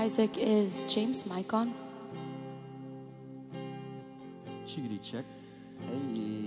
Isaac is James Mike on? Chickity check. Hey.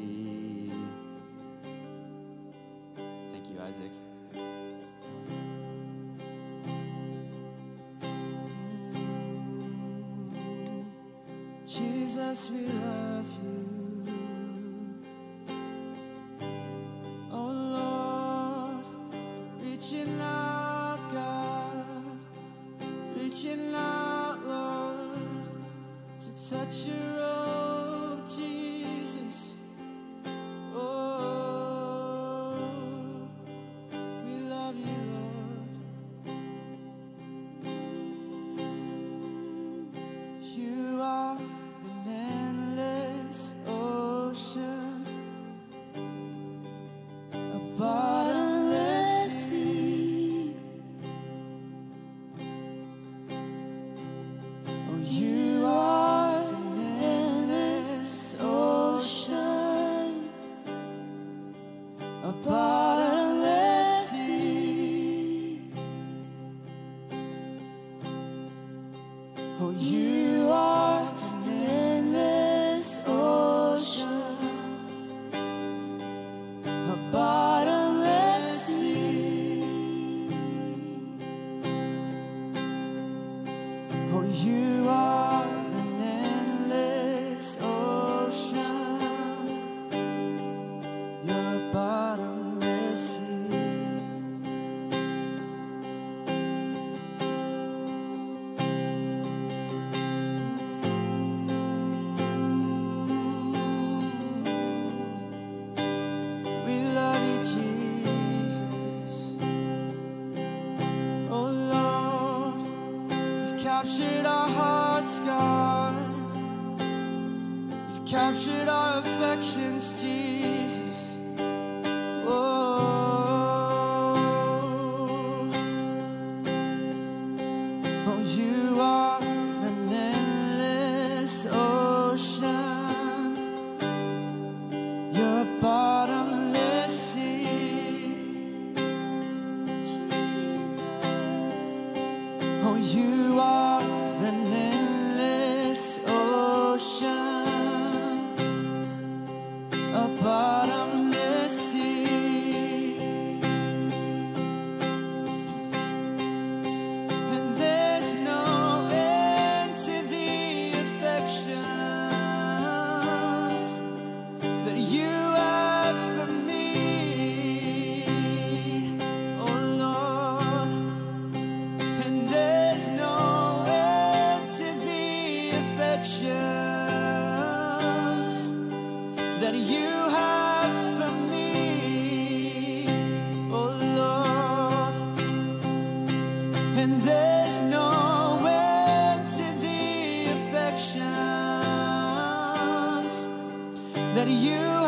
that you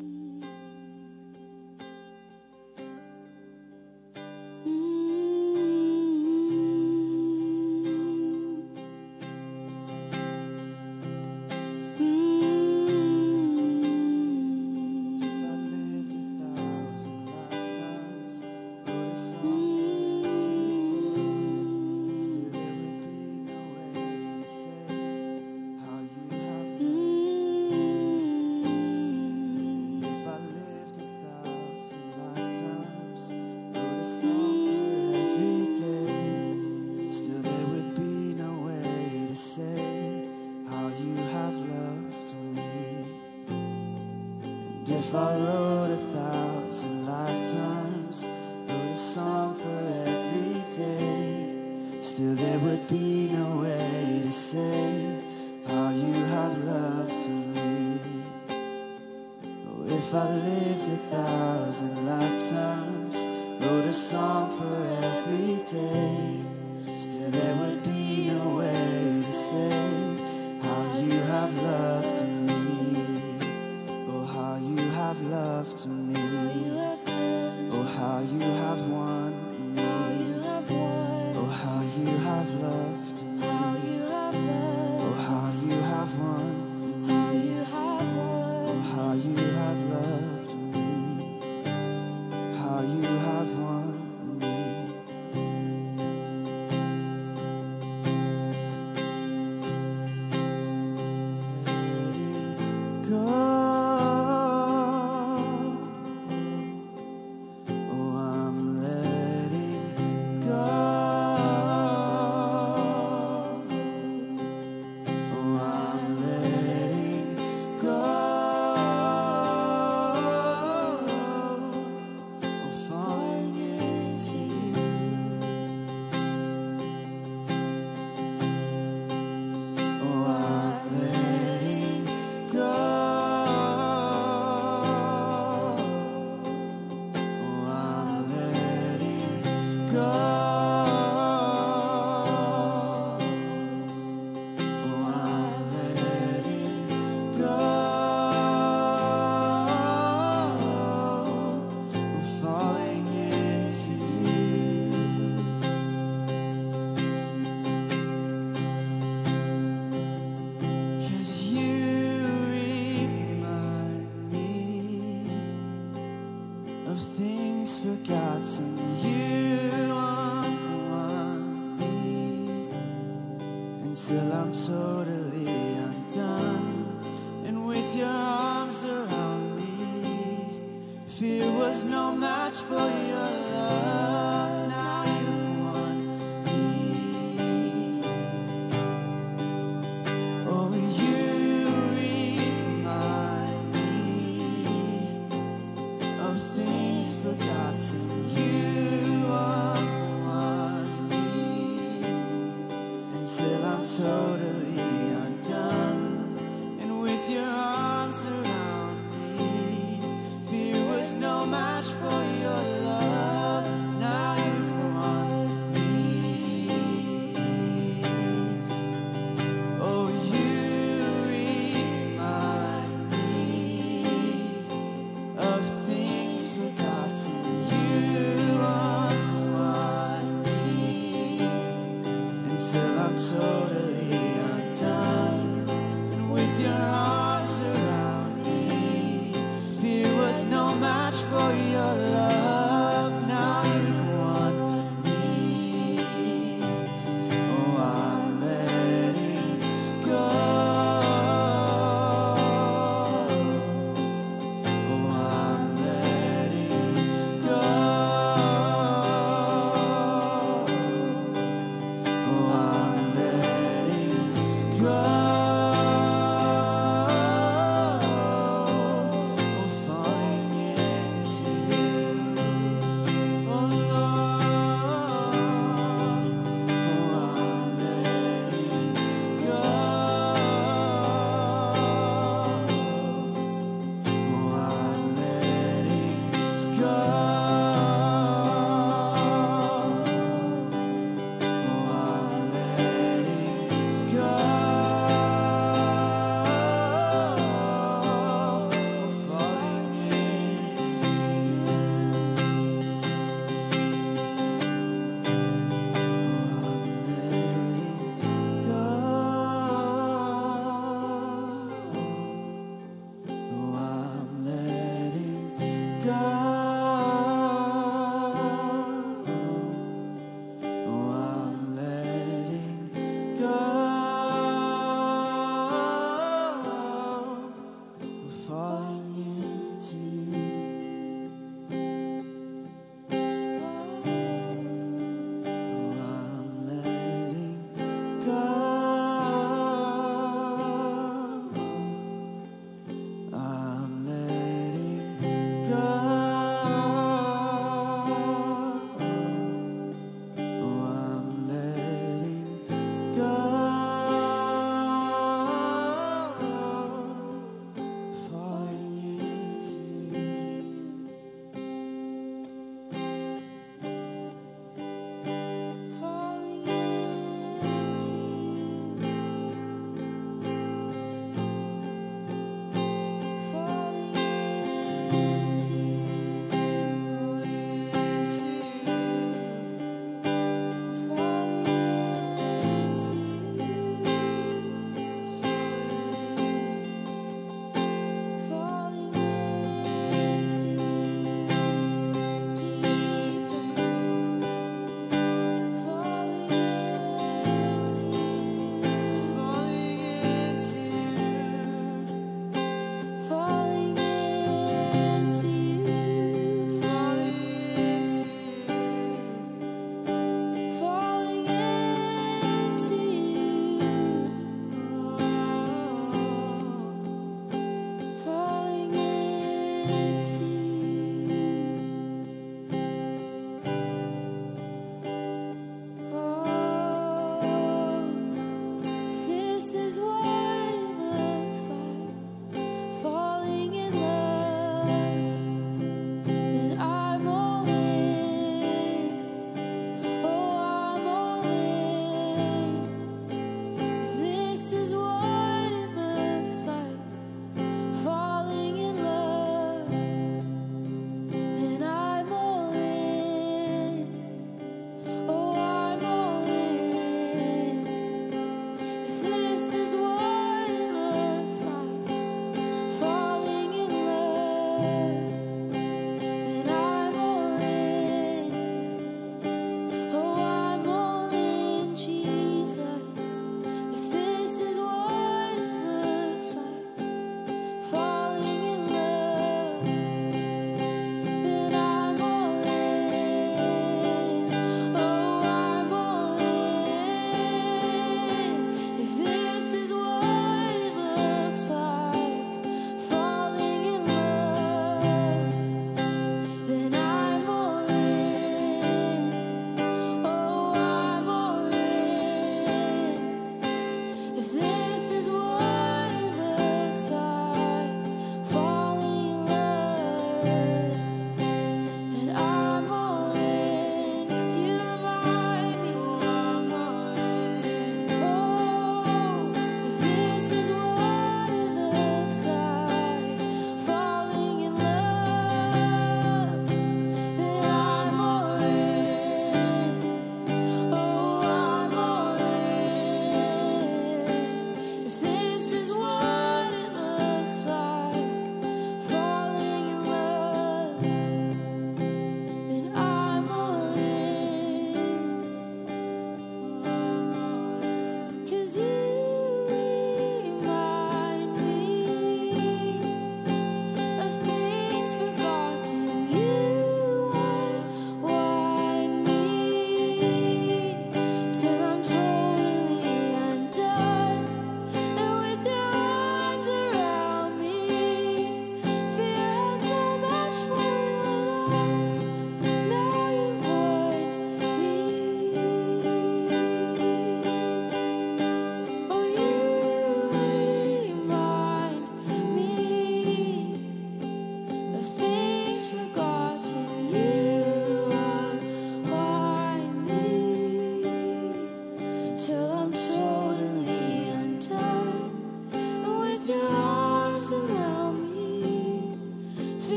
If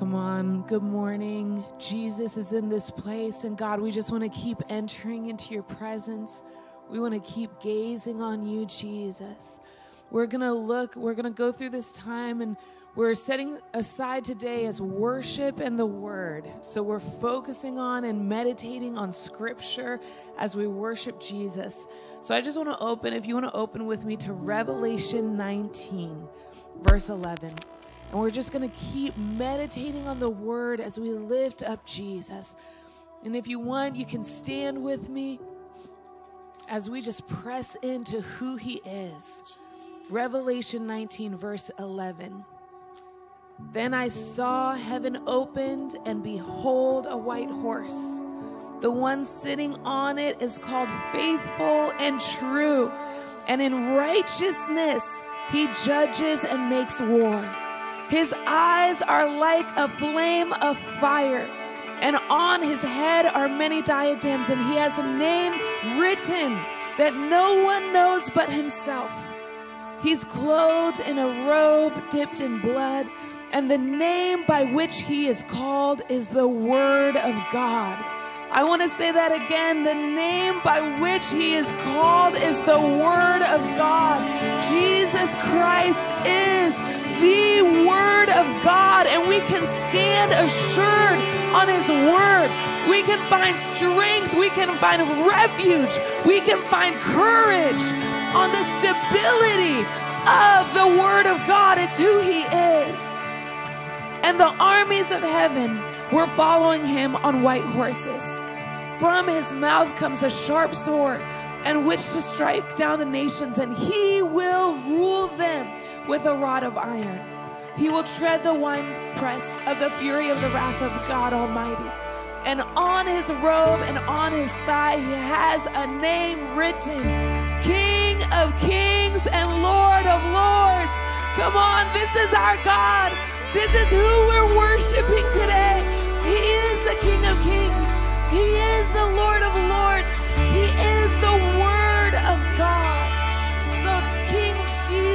Come on. Good morning. Jesus is in this place. And God, we just want to keep entering into your presence. We want to keep gazing on you, Jesus. We're going to look, we're going to go through this time and we're setting aside today as worship and the word. So we're focusing on and meditating on scripture as we worship Jesus. So I just want to open, if you want to open with me to Revelation 19, verse 11. And we're just going to keep meditating on the word as we lift up Jesus. And if you want, you can stand with me as we just press into who he is. Revelation 19, verse 11. Then I saw heaven opened, and behold, a white horse. The one sitting on it is called faithful and true, and in righteousness he judges and makes war. His eyes are like a flame of fire, and on his head are many diadems, and he has a name written that no one knows but himself. He's clothed in a robe dipped in blood, and the name by which he is called is the Word of God. I want to say that again. The name by which he is called is the Word of God. Jesus Christ is the Word of God, and we can stand assured on His Word. We can find strength, we can find refuge, we can find courage on the stability of the Word of God. It's who He is. And the armies of heaven were following Him on white horses. From His mouth comes a sharp sword, and which to strike down the nations, and He will rule them with a rod of iron. He will tread the winepress of the fury of the wrath of God Almighty. And on his robe and on his thigh, he has a name written King of Kings and Lord of Lords. Come on, this is our God. This is who we're worshiping today. He is the King of Kings, He is the Lord of Lords, He is the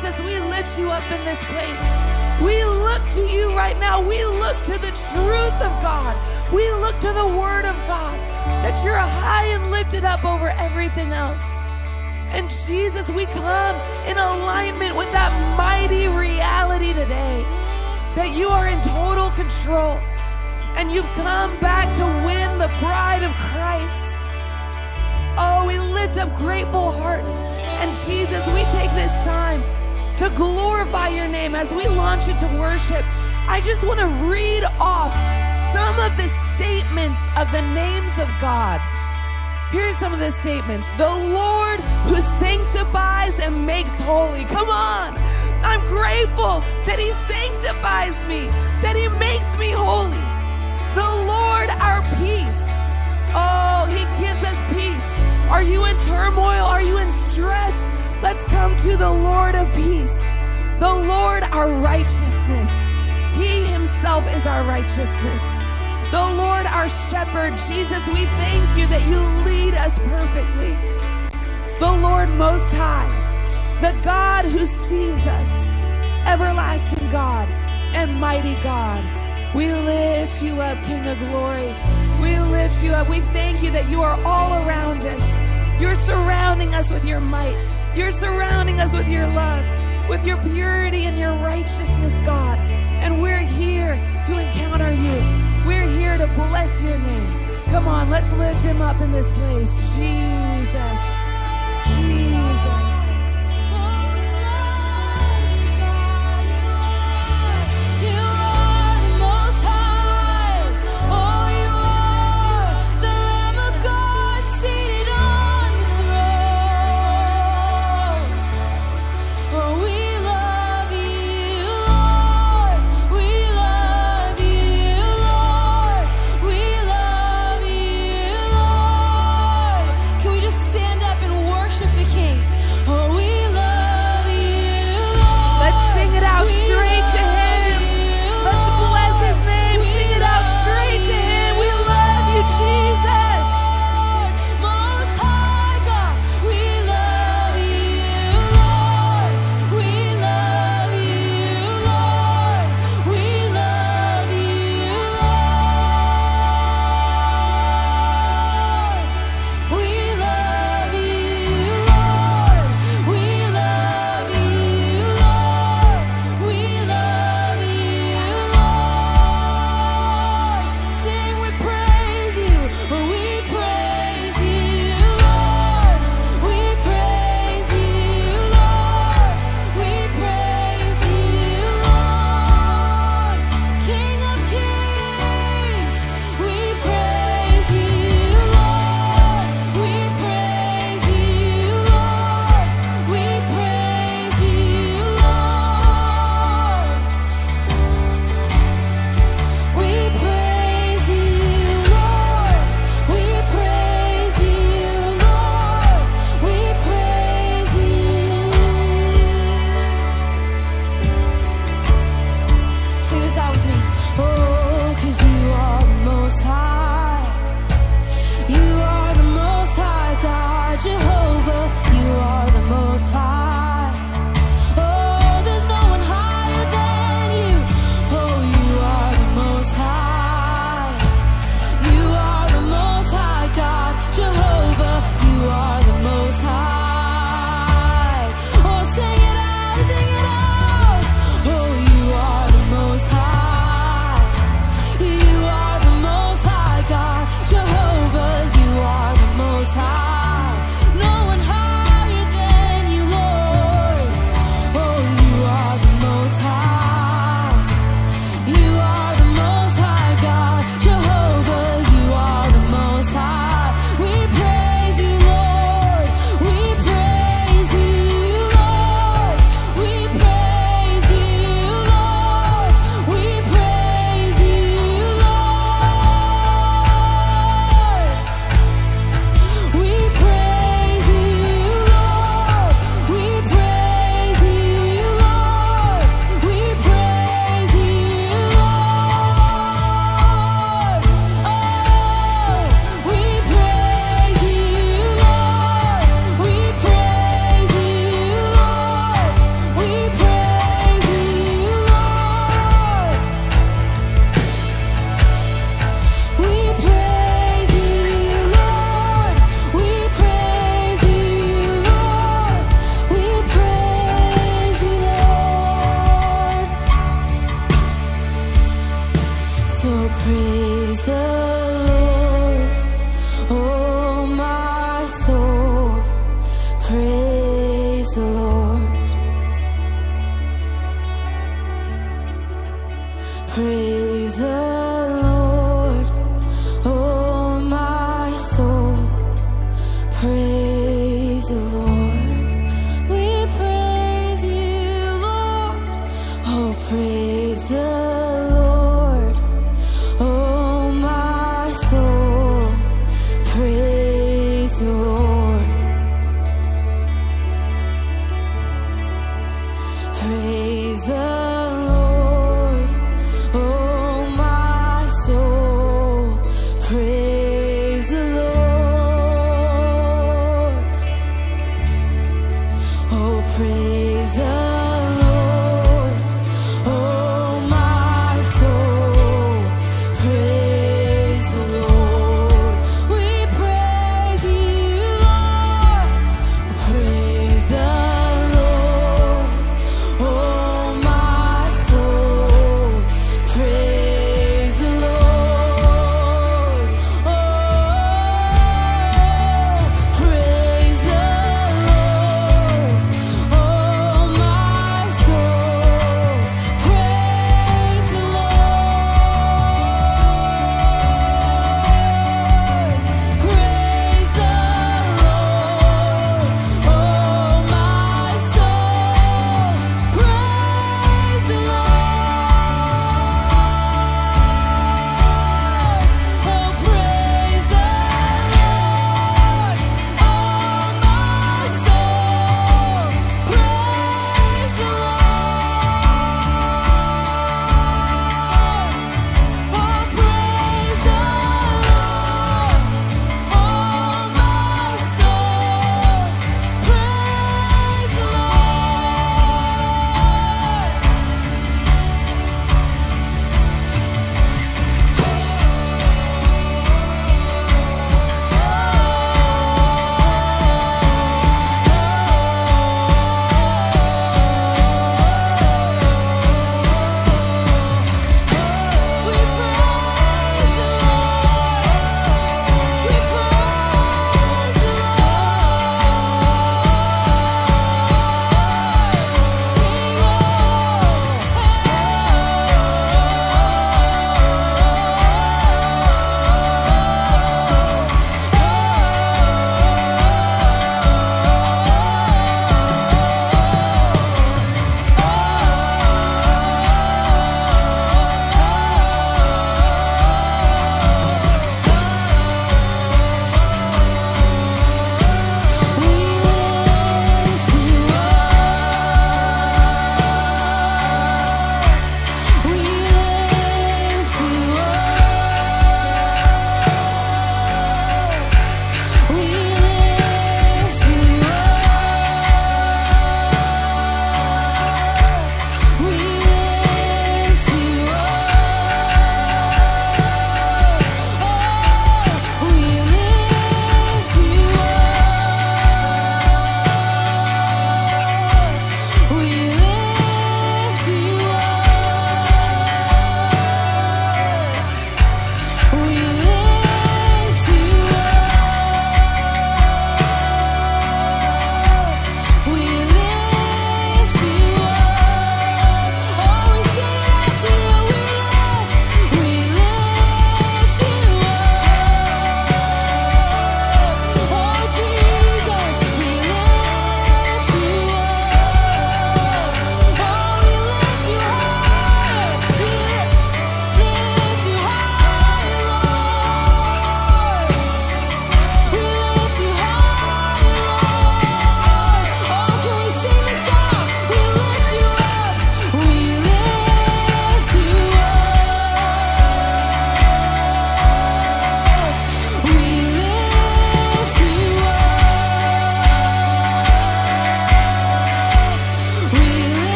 Jesus, we lift you up in this place. We look to you right now. We look to the truth of God. We look to the Word of God that you're high and lifted up over everything else. And Jesus, we come in alignment with that mighty reality today that you are in total control and you've come back to win the bride of Christ. Oh, we lift up grateful hearts. And Jesus, we take this time to glorify your name as we launch into worship. I just want to read off some of the statements of the names of God. Here's some of the statements. The Lord who sanctifies and makes holy. Come on. I'm grateful that He sanctifies me, that He makes me holy. The Lord, our peace. Oh, He gives us peace. Are you in turmoil? Are you in stress? Let's come to the Lord of peace. The Lord, our righteousness. He Himself is our righteousness. The Lord, our shepherd. Jesus, we thank you that you lead us perfectly. The Lord Most High the God who sees us, everlasting God and mighty God. We lift you up, King of glory. We lift you up. We thank you that you are all around us. You're surrounding us with your might. You're surrounding us with your love, with your purity and your righteousness, God. And we're here to encounter you. We're here to bless your name. Come on, let's lift him up in this place. Jesus.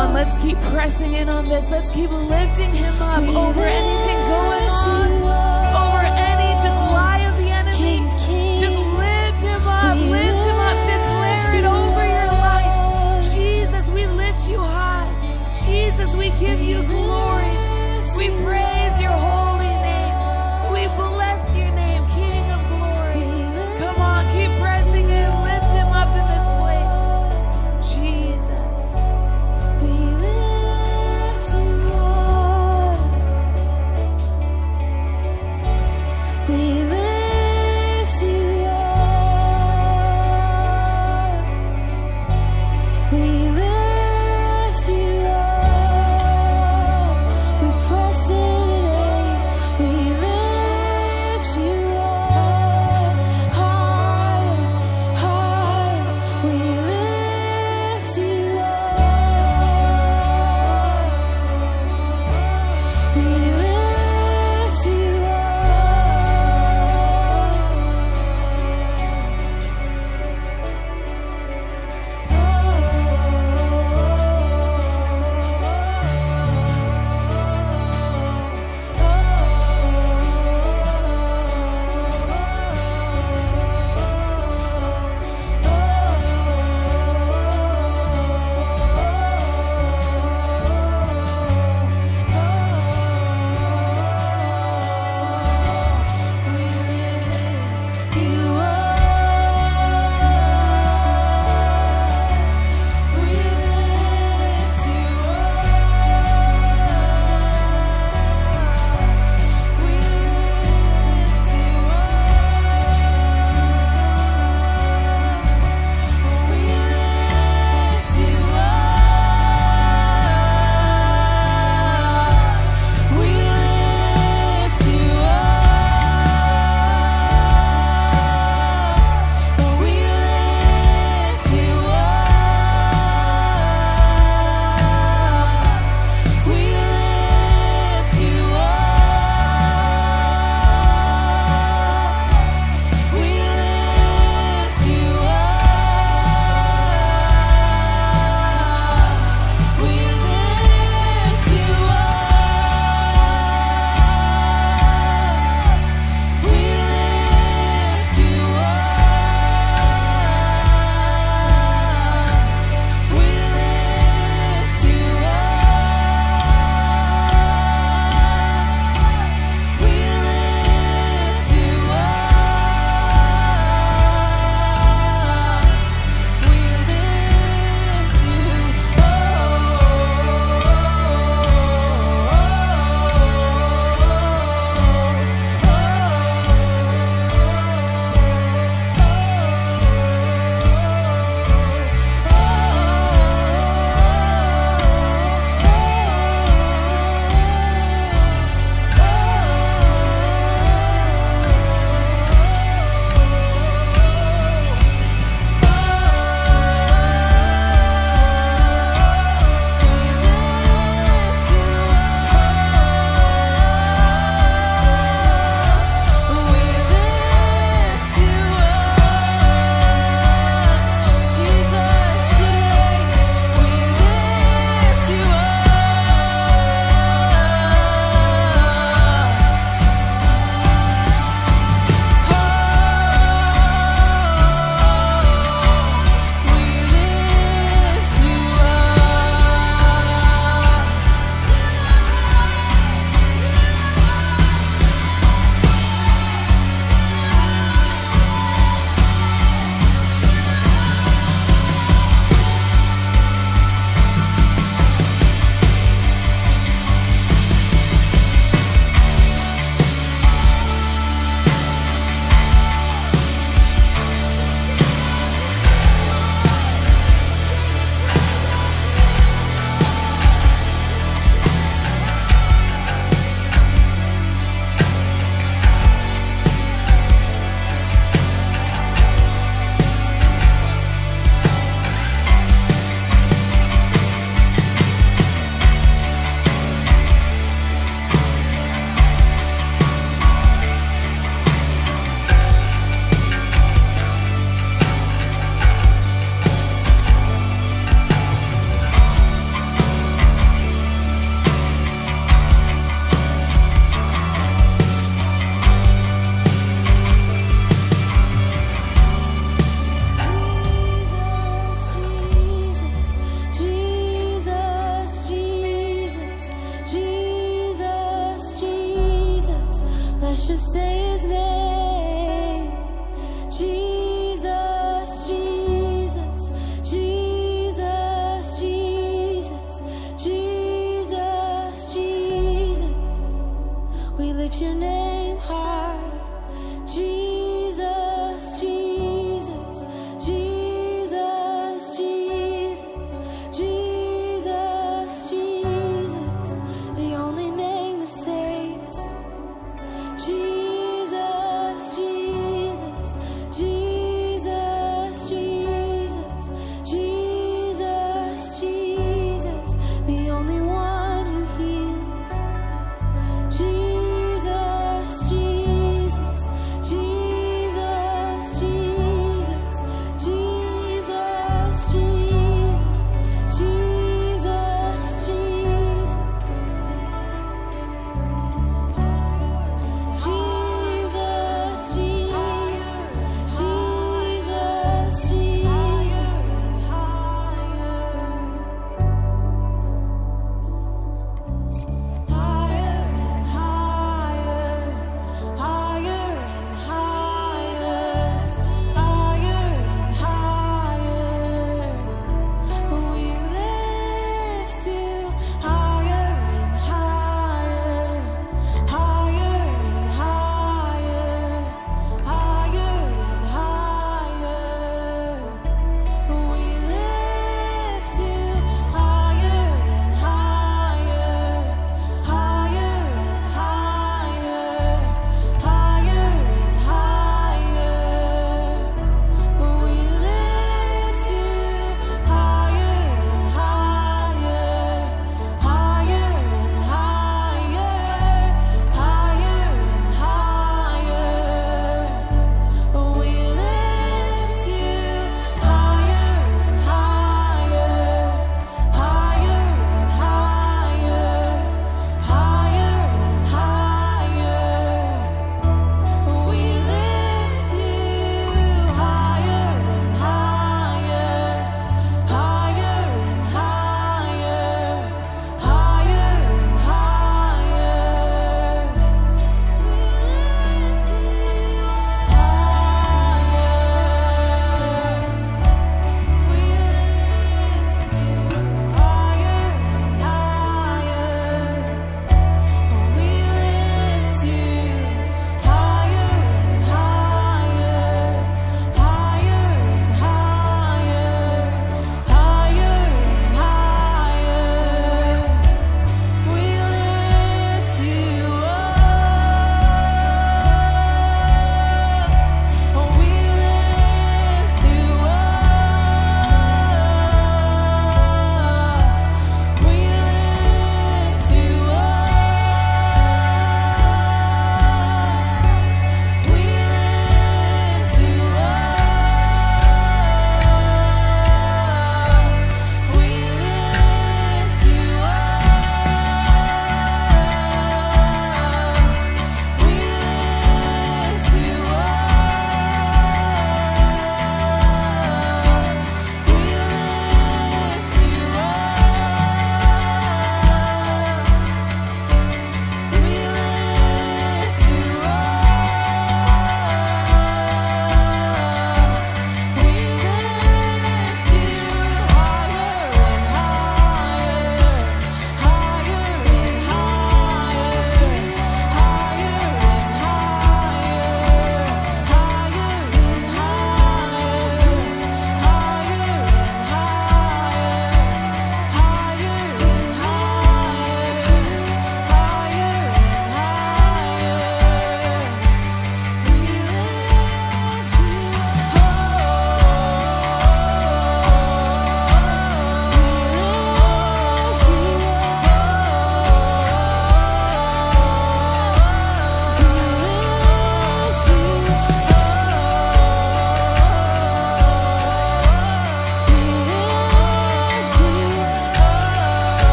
On, let's keep pressing in on this. Let's keep lifting him up over anything going on, over any just lie of the enemy. Just lift him up, lift him up, declare it over your life. Jesus, we lift you high. Jesus, we give you glory. We praise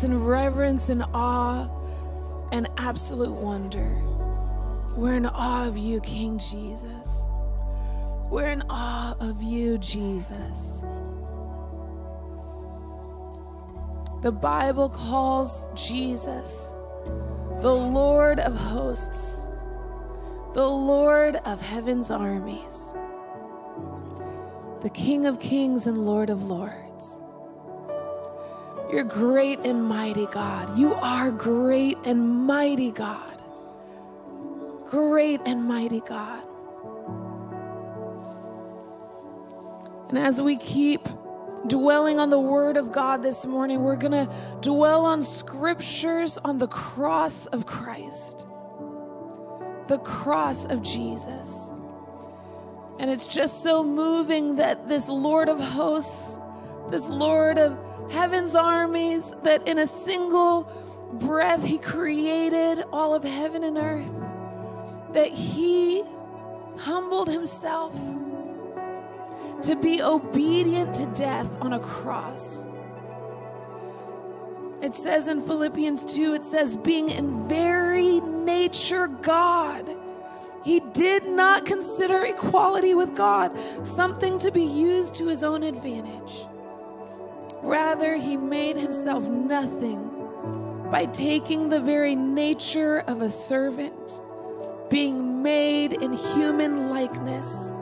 presence in reverence and awe and absolute wonder. We're in awe of you, King Jesus. We're in awe of you, Jesus. The Bible calls Jesus the Lord of hosts, the Lord of heaven's armies, the King of kings and Lord of lords. You're great and mighty God. You are great and mighty God. Great and mighty God. And as we keep dwelling on the Word of God this morning, we're going to dwell on scriptures on the cross of Christ, the cross of Jesus. And it's just so moving that this Lord of hosts, this Lord of heaven's armies, that in a single breath he created all of heaven and earth, that he humbled himself to be obedient to death on a cross. It says in Philippians 2, it says, being in very nature God. He did not consider equality with God something to be used to his own advantage. Rather, he made himself nothing by taking the very nature of a servant, being made in human likeness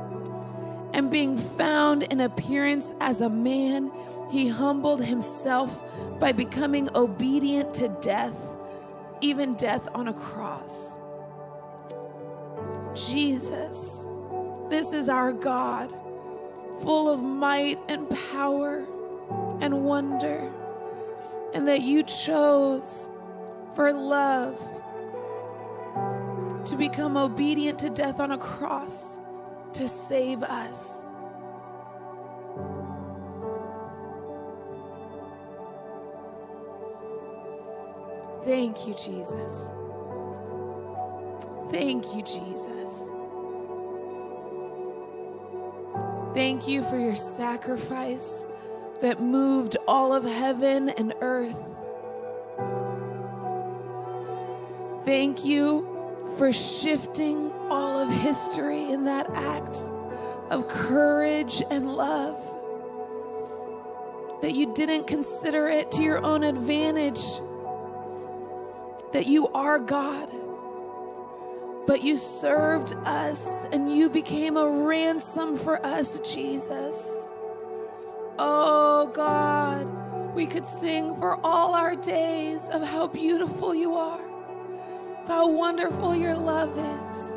and being found in appearance as a man, he humbled himself by becoming obedient to death, even death on a cross. Jesus, this is our God, full of might and power and wonder, and that you chose for love to become obedient to death on a cross to save us. Thank you, Jesus. Thank you, Jesus. Thank you for your sacrifice that moved all of heaven and earth. Thank you for shifting all of history in that act of courage and love. That you didn't consider it to your own advantage, that you are God, but you served us and you became a ransom for us, Jesus. Oh God, we could sing for all our days of how beautiful you are how wonderful your love is.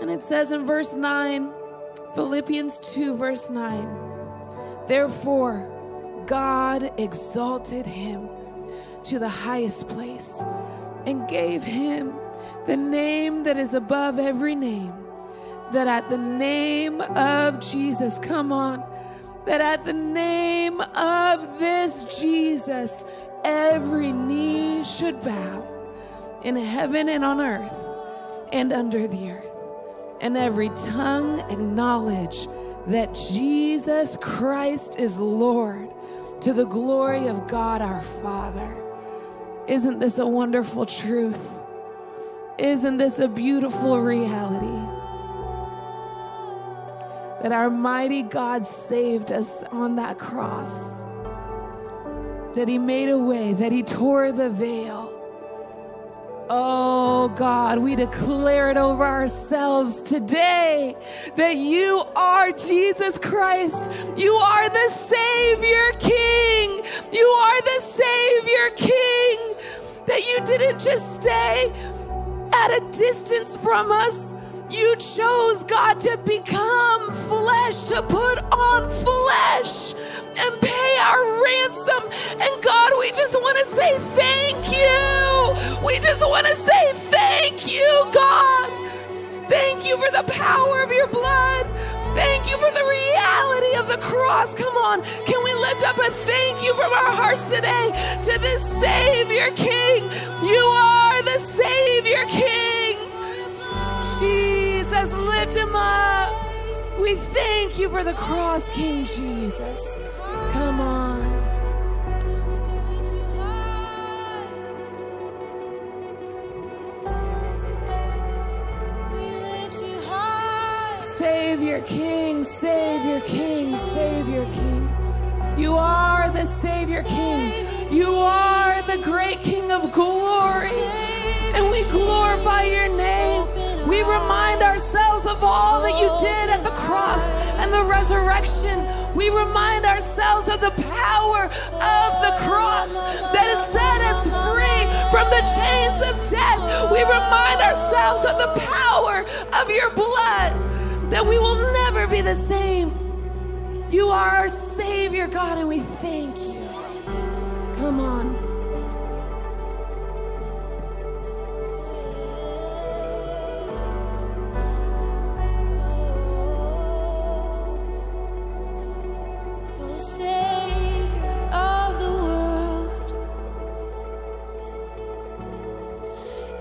And it says in verse 9, Philippians 2, verse 9, therefore God exalted him to the highest place and gave him the name that is above every name, that at the name of Jesus, come on, that at the name of this Jesus, every knee should bow in heaven and on earth and under the earth, and every tongue acknowledge that Jesus Christ is Lord to the glory of God our Father. Isn't this a wonderful truth? Isn't this a beautiful reality? That our mighty God saved us on that cross, that He made a way, that He tore the veil Oh God, we declare it over ourselves today that you are Jesus Christ. You are the Savior King. You are the Savior King. That you didn't just stay at a distance from us. You chose, God, to become flesh, to put on flesh and pay our ransom. And God, we just want to say thank you. We just want to say thank you, God. Thank you for the power of your blood. Thank you for the reality of the cross. Come on, can we lift up a thank you from our hearts today to this Savior King? You are the Savior King. Jesus, says, Lift him up. We thank you for the cross, King Jesus. Come on. Savior King, Savior King, Savior King. You are the Savior King. You are the great King of glory. And we glorify your name. We remind ourselves of all that you did at the cross and the resurrection. We remind ourselves of the power of the cross that has set us free from the chains of death. We remind ourselves of the power of your blood that we will never be the same. You are our Savior, God, and we thank you. Come on.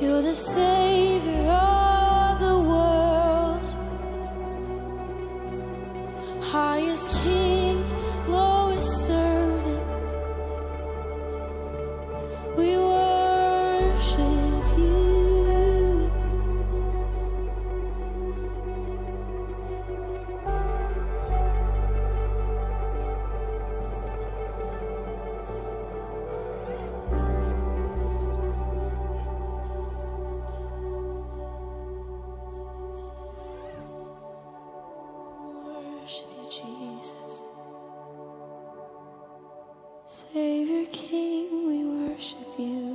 You're the savior Savior King, we worship you.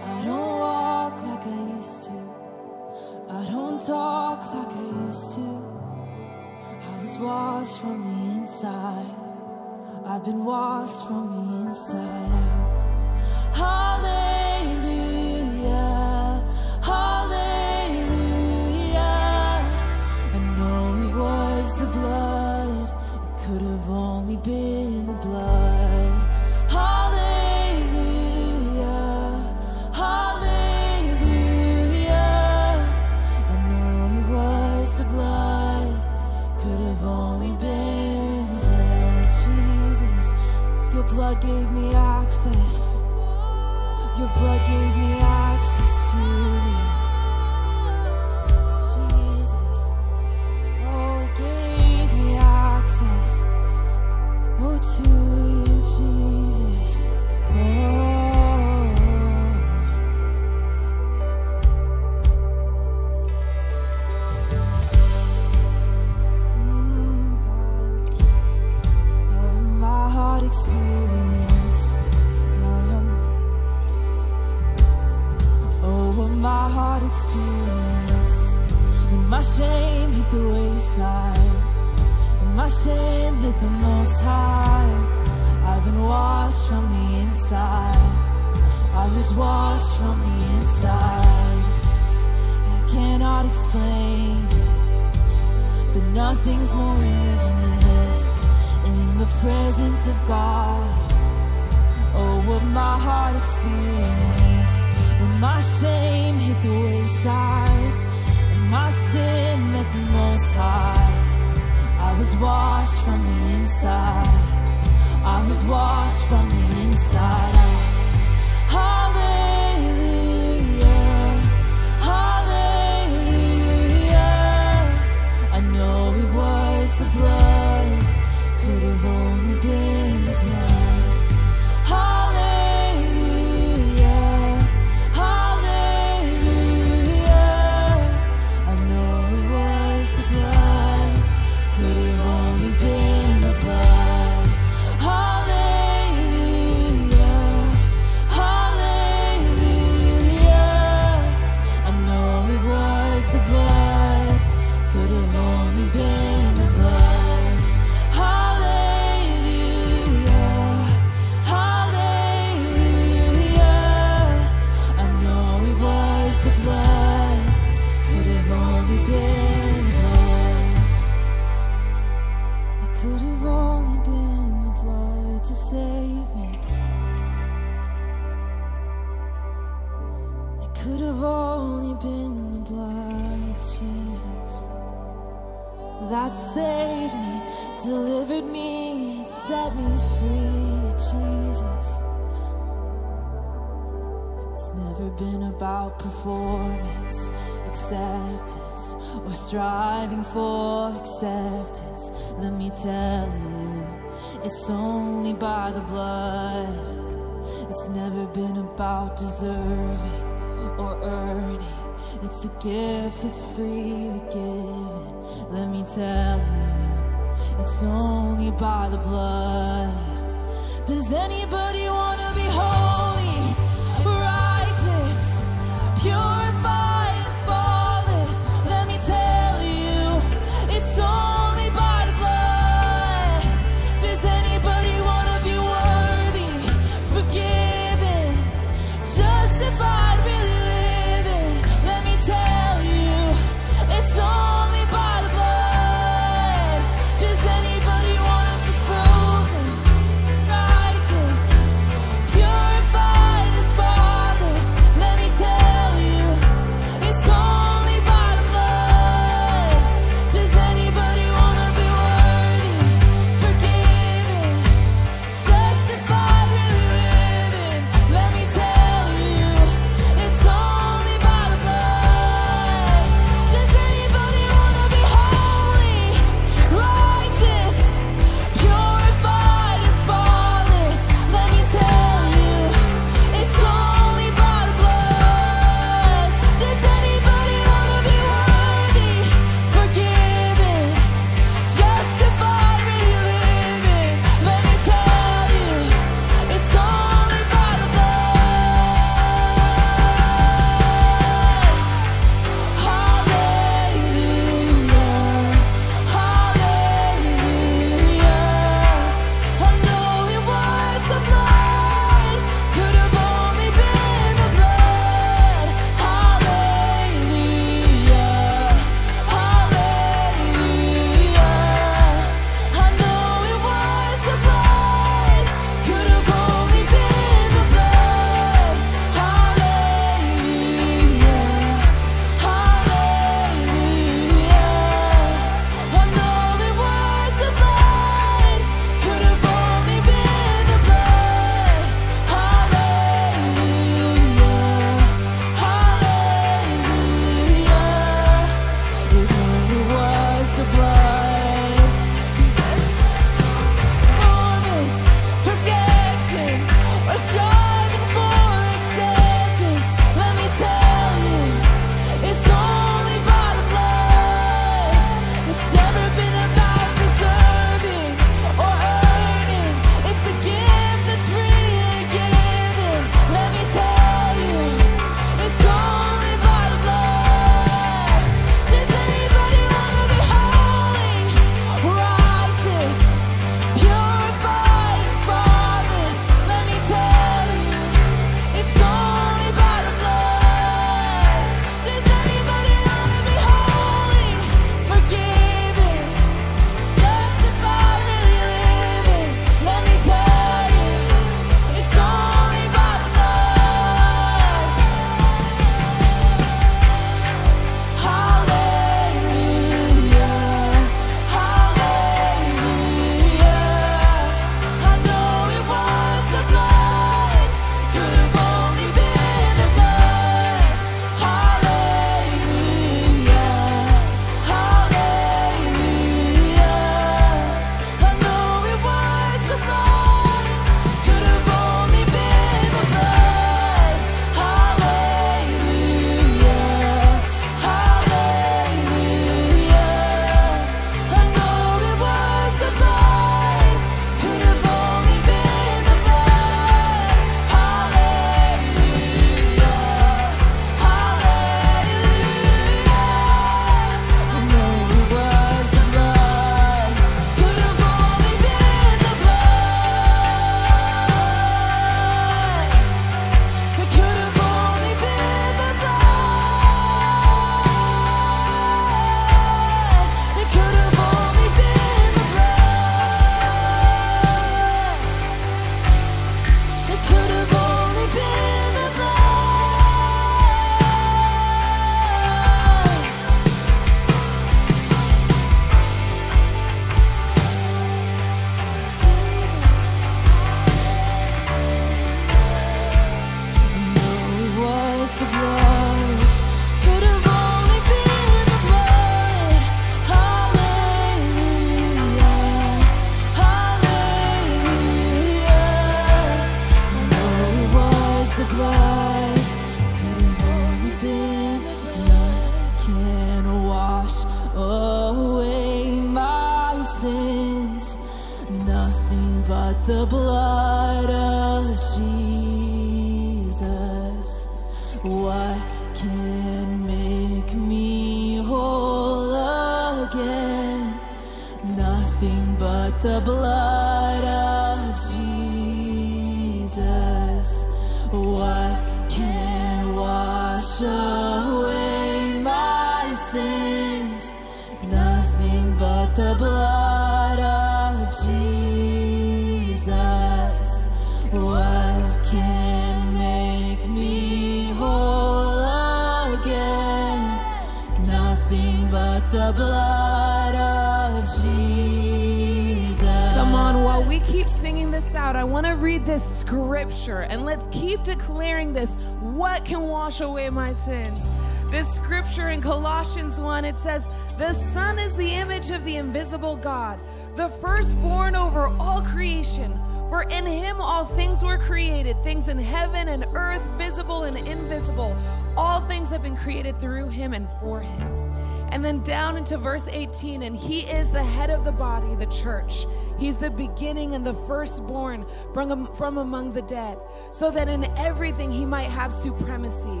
Colossians 1, it says, The Son is the image of the invisible God, the firstborn over all creation. For in him all things were created, things in heaven and earth, visible and invisible. All things have been created through him and for him. And then down into verse 18, and he is the head of the body, the church. He's the beginning and the firstborn from, from among the dead, so that in everything he might have supremacy.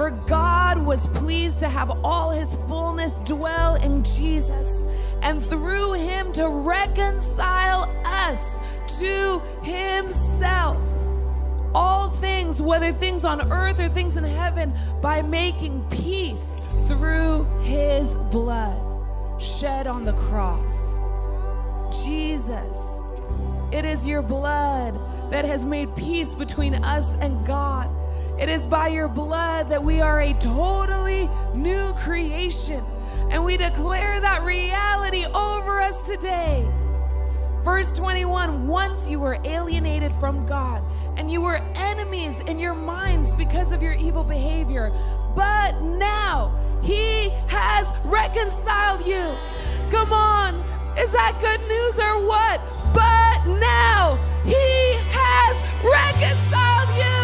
For God was pleased to have all his fullness dwell in Jesus, and through him to reconcile us to himself all things, whether things on earth or things in heaven, by making peace through his blood shed on the cross. Jesus, it is your blood that has made peace between us and God. It is by your blood that we are a totally new creation. And we declare that reality over us today. Verse 21 Once you were alienated from God, and you were enemies in your minds because of your evil behavior. But now He has reconciled you. Come on, is that good news or what? But now He has reconciled you.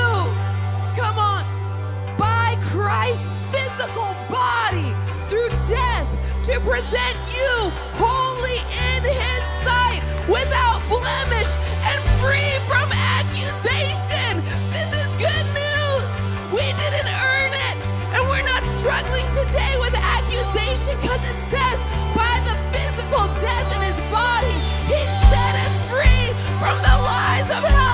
Christ's physical body through death to present you holy in His sight without blemish and free from accusation. This is good news. We didn't earn it, and we're not struggling today with accusation because it says by the physical death in his body, he set us free from the lies of hell.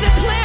to play.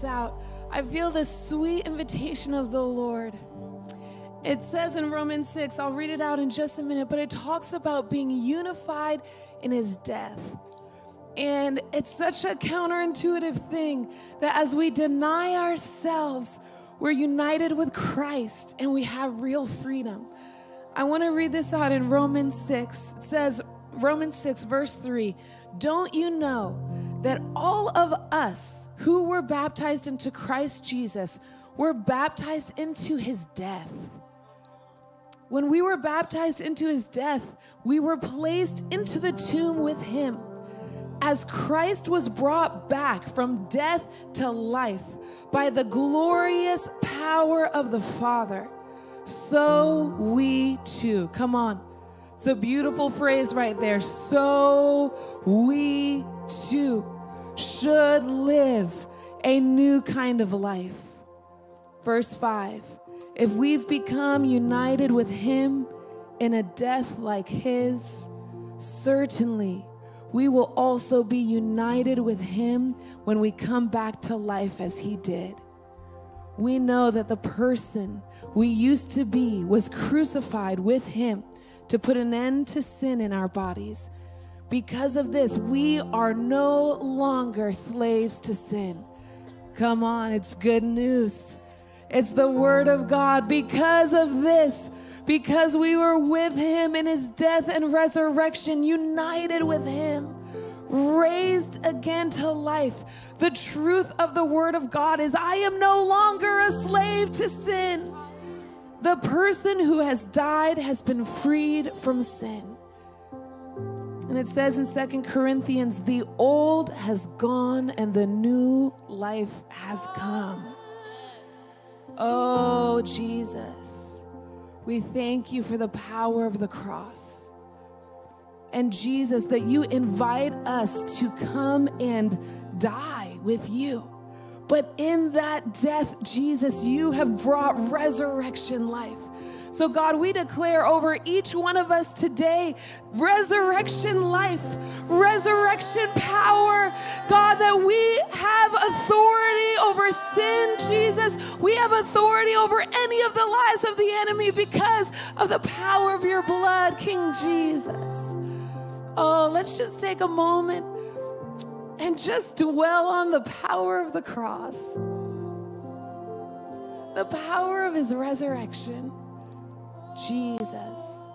This out, I feel the sweet invitation of the Lord. It says in Romans 6, I'll read it out in just a minute, but it talks about being unified in his death. And it's such a counterintuitive thing that as we deny ourselves, we're united with Christ and we have real freedom. I want to read this out in Romans 6. It says, Romans 6, verse 3 Don't you know that all of us who were baptized into Christ Jesus were baptized into his death? When we were baptized into his death, we were placed into the tomb with him. As Christ was brought back from death to life by the glorious power of the Father, so we too. Come on. It's a beautiful phrase right there. So we too should live a new kind of life. Verse 5 If we've become united with Him in a death like His, certainly we will also be united with Him when we come back to life as He did. We know that the person we used to be was crucified with Him to put an end to sin in our bodies. Because of this, we are no longer slaves to sin. Come on, it's good news. It's the word of God. Because of this, because we were with him in his death and resurrection, united with him, raised again to life. The truth of the word of God is I am no longer a slave to sin. The person who has died has been freed from sin. And it says in Second Corinthians, the old has gone and the new life has come. Oh, Jesus, we thank you for the power of the cross. And Jesus, that you invite us to come and die with you. But in that death, Jesus, you have brought resurrection life. So, God, we declare over each one of us today resurrection life, resurrection power. God, that we have authority over sin, Jesus. We have authority over any of the lies of the enemy because of the power of your blood, King Jesus. Oh, let's just take a moment and just dwell on the power of the cross, the power of his resurrection. Jesus.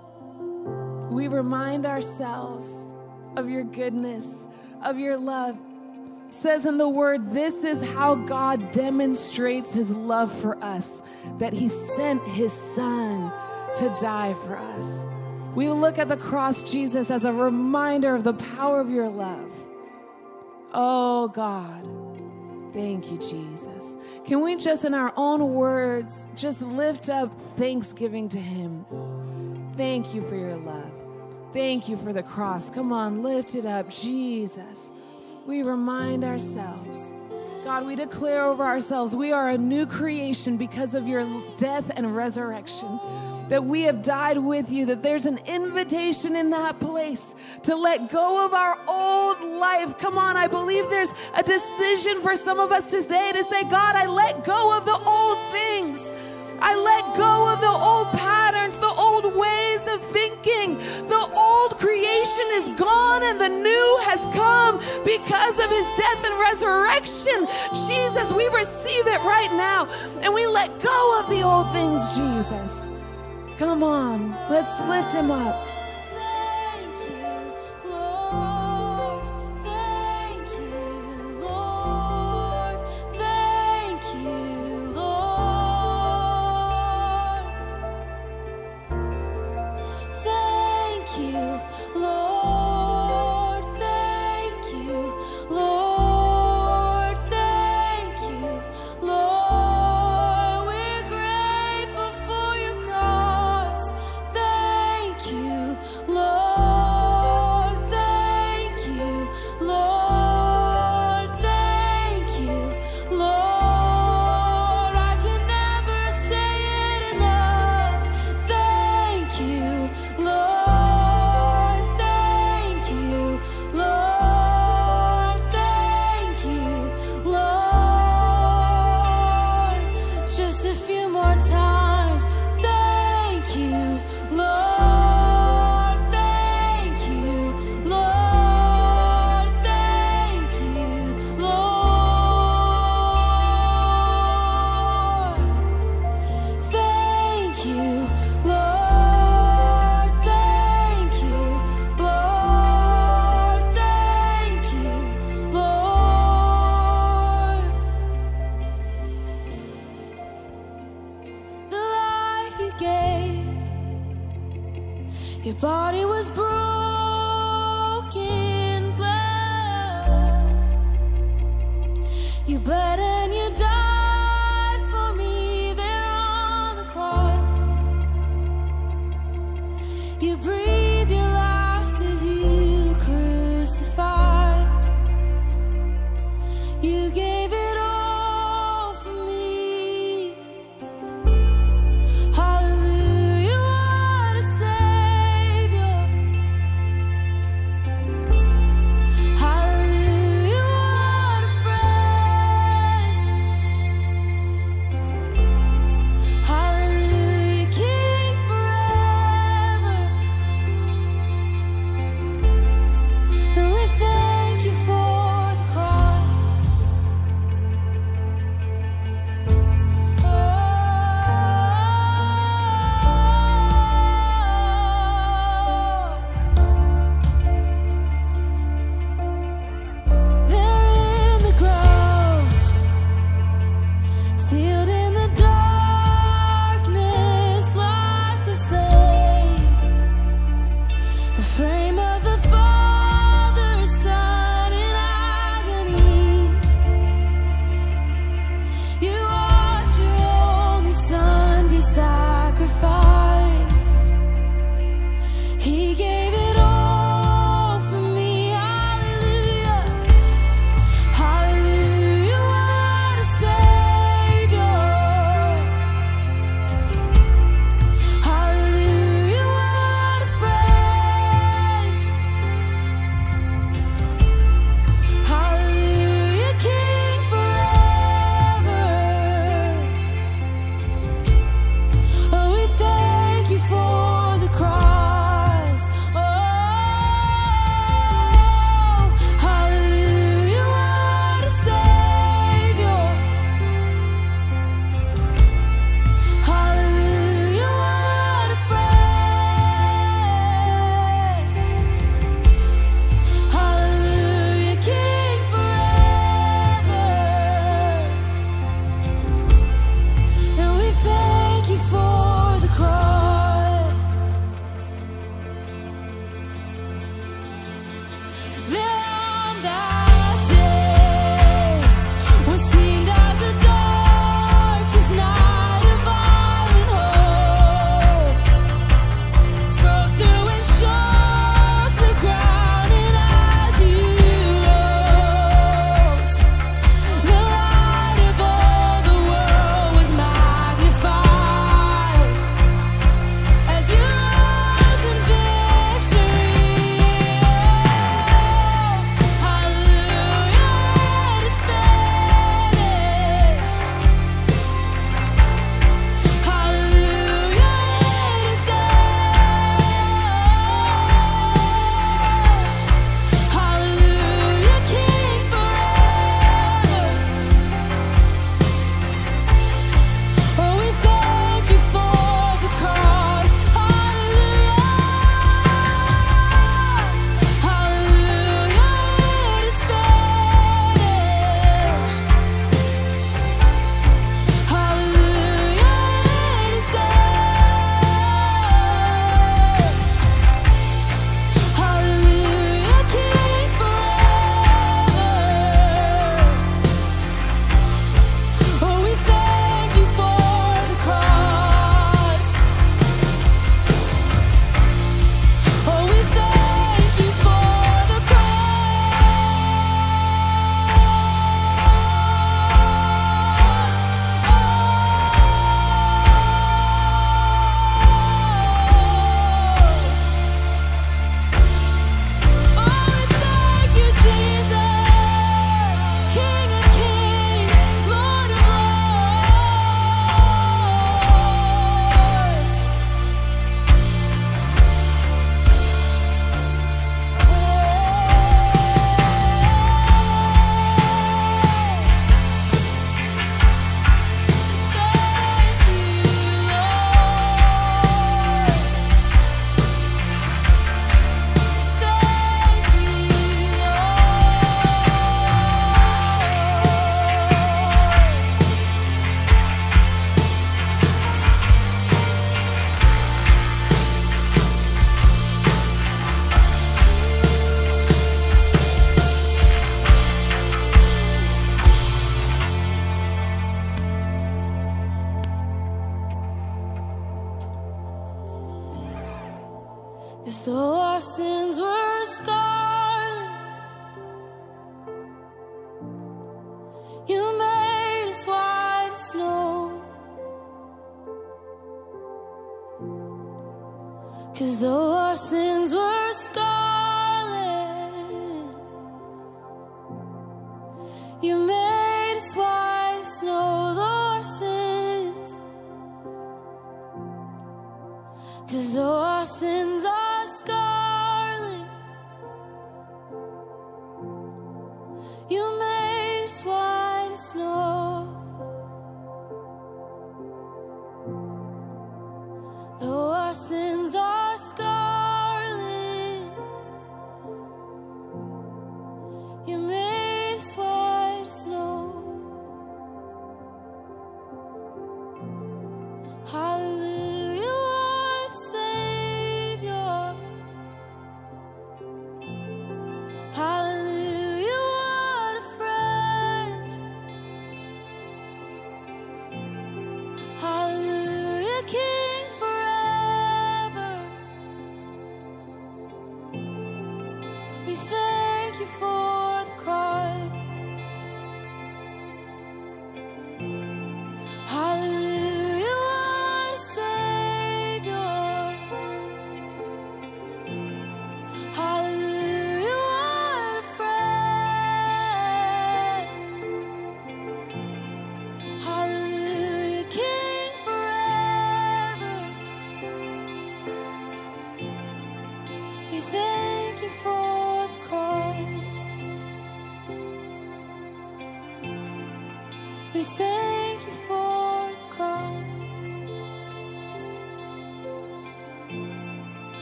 We remind ourselves of your goodness, of your love. It says in the word, this is how God demonstrates his love for us, that he sent his son to die for us. We look at the cross, Jesus, as a reminder of the power of your love. Oh God, thank you, Jesus. Can we just, in our own words, just lift up thanksgiving to Him? Thank you for your love. Thank you for the cross. Come on, lift it up, Jesus. We remind ourselves. God, we declare over ourselves we are a new creation because of your death and resurrection that we have died with you, that there's an invitation in that place to let go of our old life. Come on, I believe there's a decision for some of us today to say, God, I let go of the old things. I let go of the old patterns, the old ways of thinking. The old creation is gone and the new has come because of his death and resurrection. Jesus, we receive it right now and we let go of the old things, Jesus. Come on, let's lift him up. Your body was broken.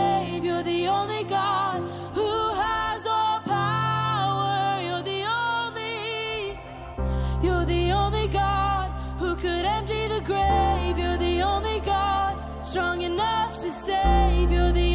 Savior, the only God who has all power. You're the only, you're the only God who could empty the grave. You're the only God strong enough to save. You're the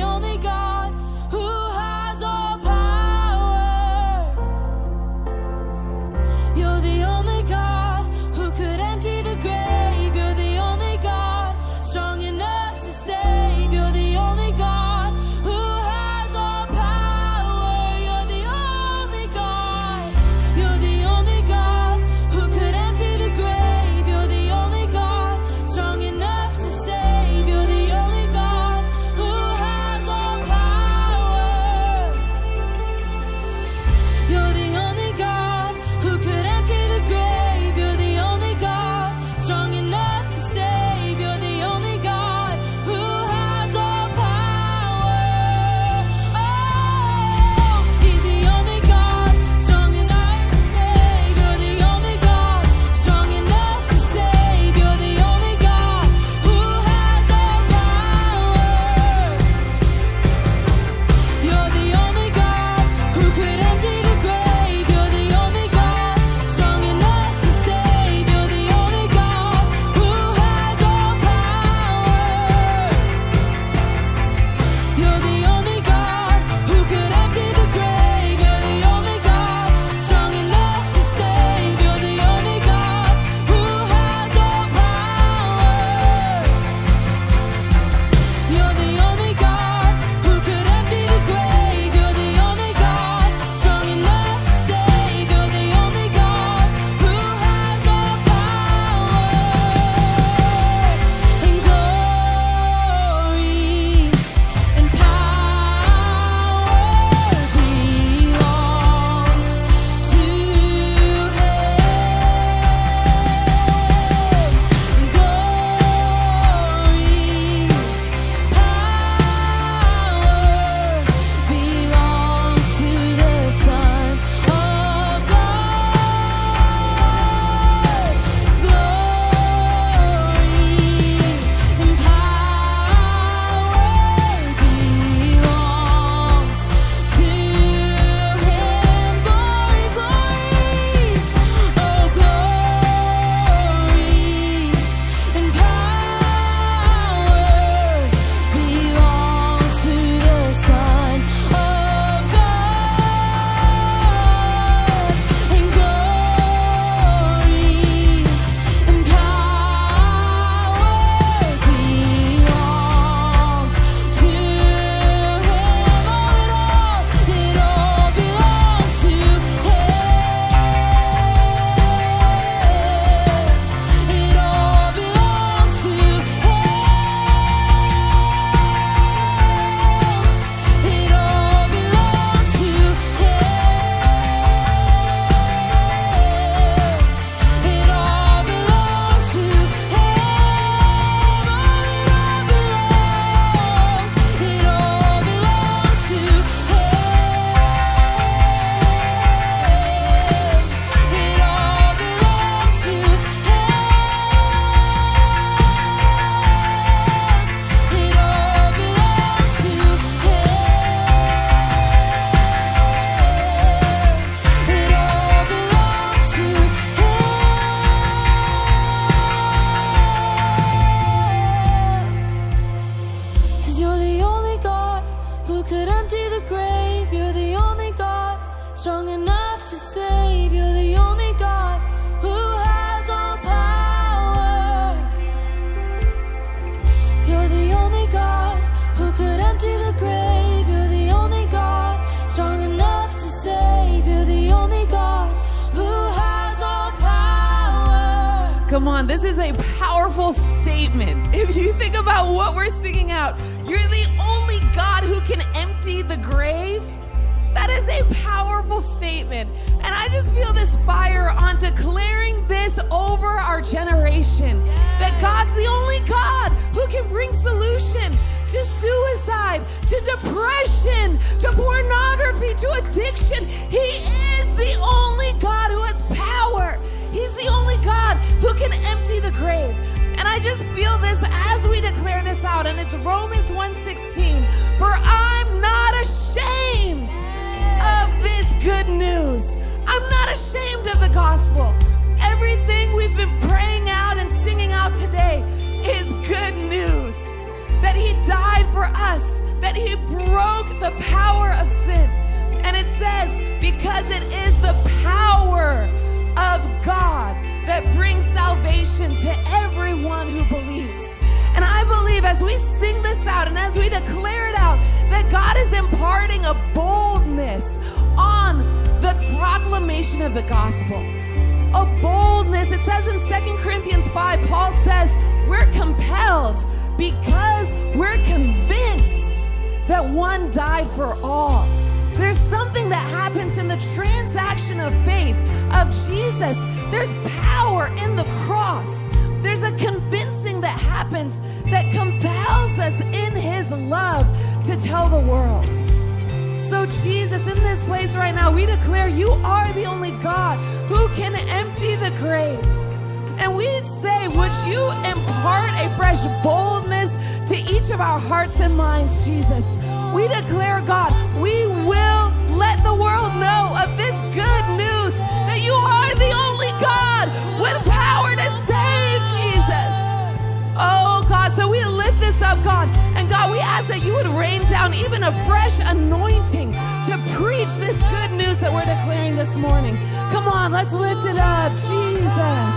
rain down even a fresh anointing to preach this good news that we're declaring this morning. Come on, let's lift it up. Jesus.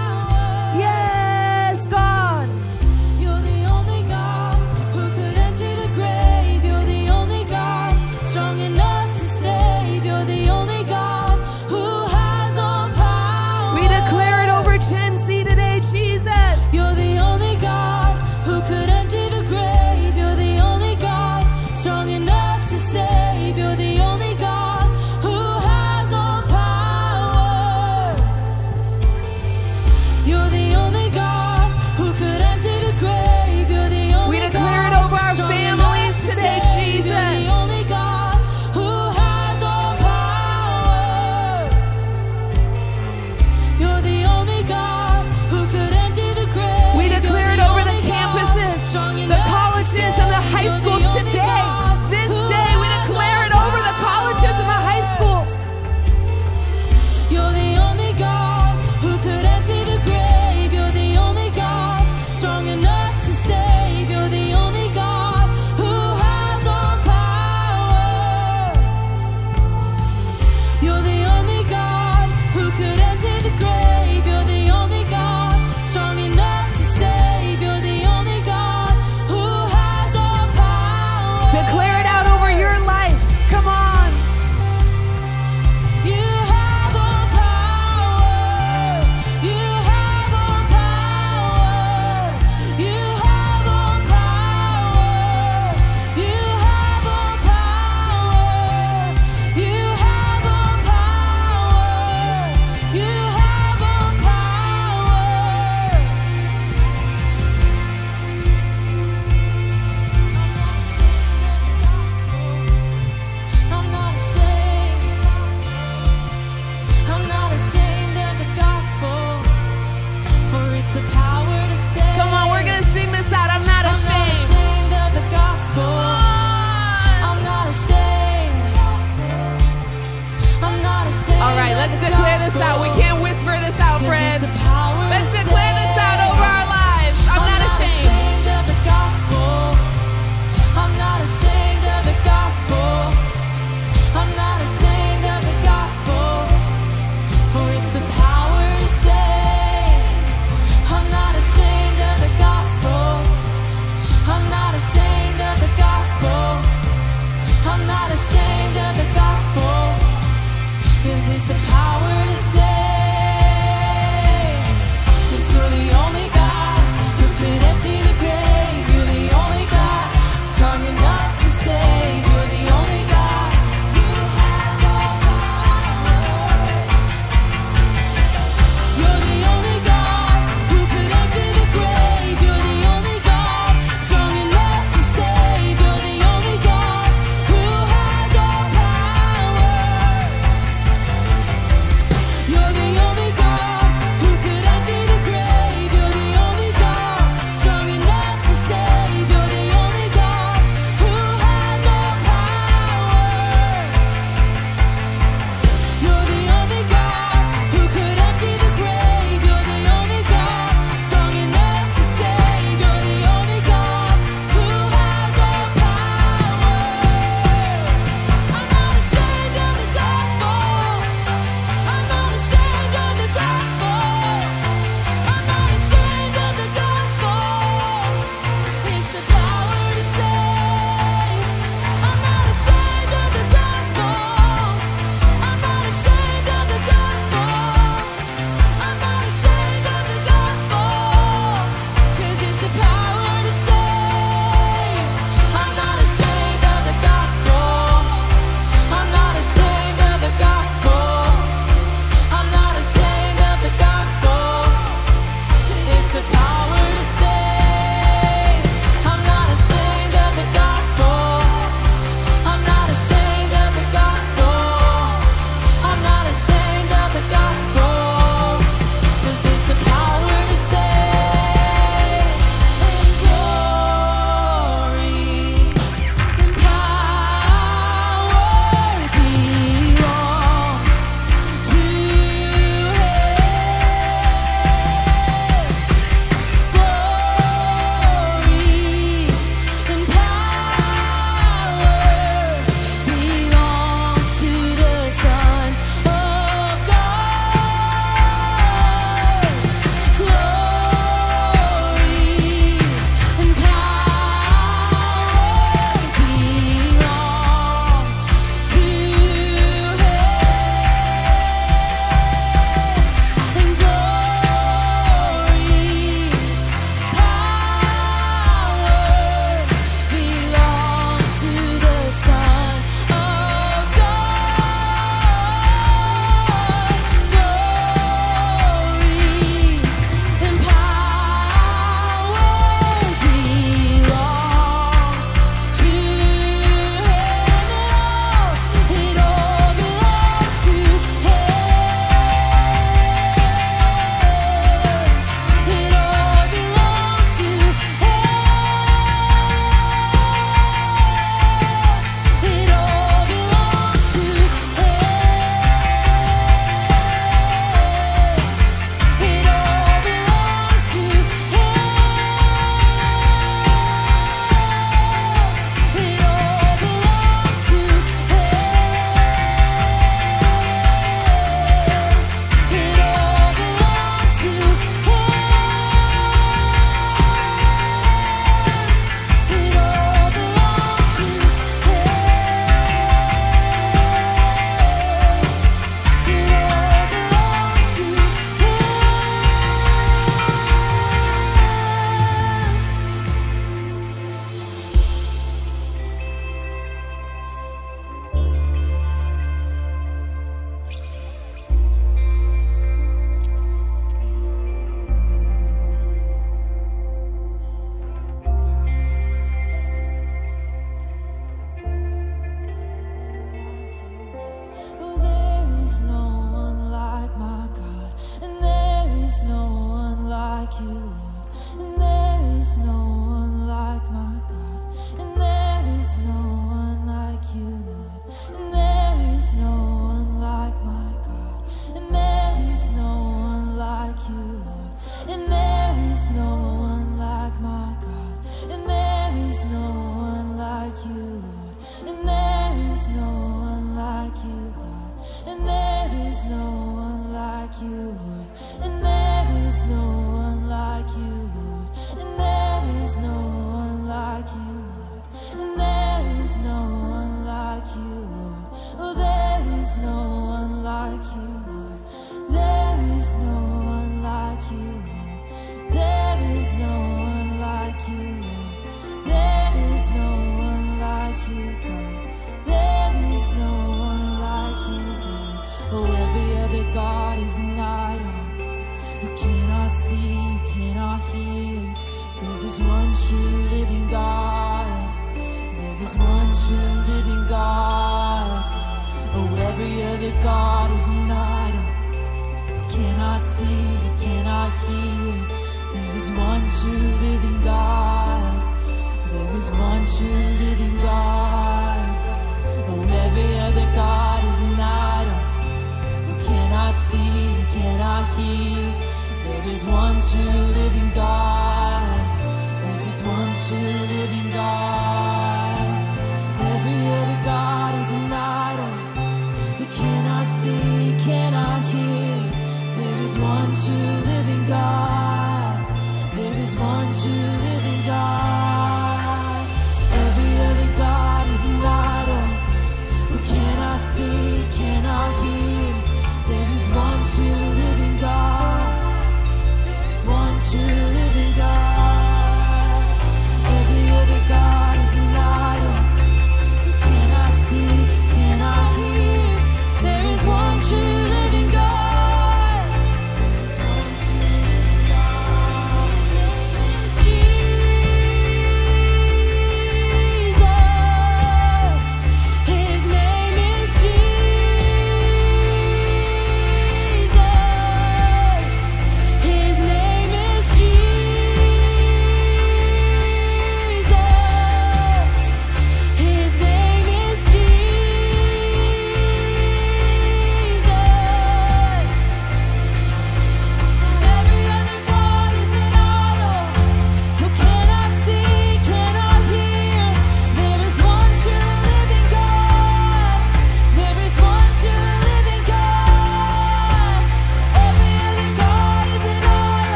Yes, God.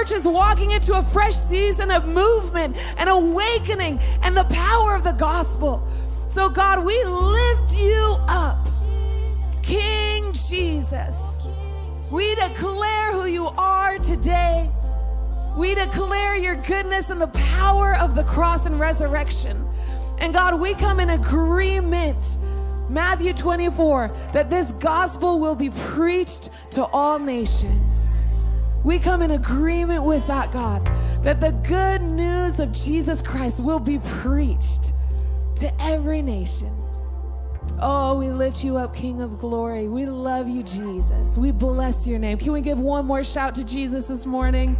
Church is walking into a fresh season of movement and awakening and the power of the gospel. So, God, we lift you up, King Jesus. We declare who you are today. We declare your goodness and the power of the cross and resurrection. And God, we come in agreement Matthew 24, that this gospel will be preached to all nations. We come in agreement with that, God, that the good news of Jesus Christ will be preached to every nation. Oh, we lift you up, King of glory. We love you, Jesus. We bless your name. Can we give one more shout to Jesus this morning?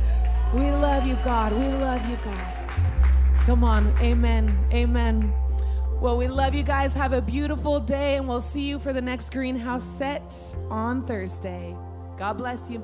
We love you, God. We love you, God. Come on. Amen. Amen. Well, we love you guys. Have a beautiful day, and we'll see you for the next greenhouse set on Thursday. God bless you.